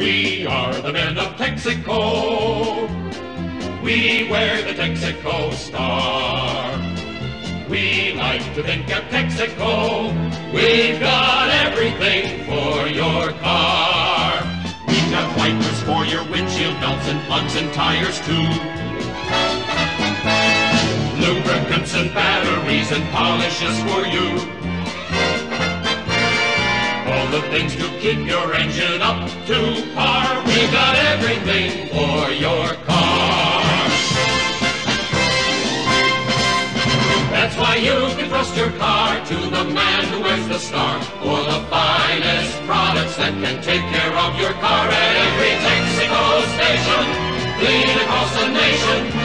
We are the men of Texaco. We wear the Texaco star. We like to think at Texaco, we've got everything for your car. We've got wipers for your windshield belts and plugs and tires too. Lubricants and batteries and polishes for you. The things to keep your engine up to par. We've got everything for your car. That's why you can trust your car to the man who wears the star for the finest products that can take care of your car at every Texaco station. Clean across the nation.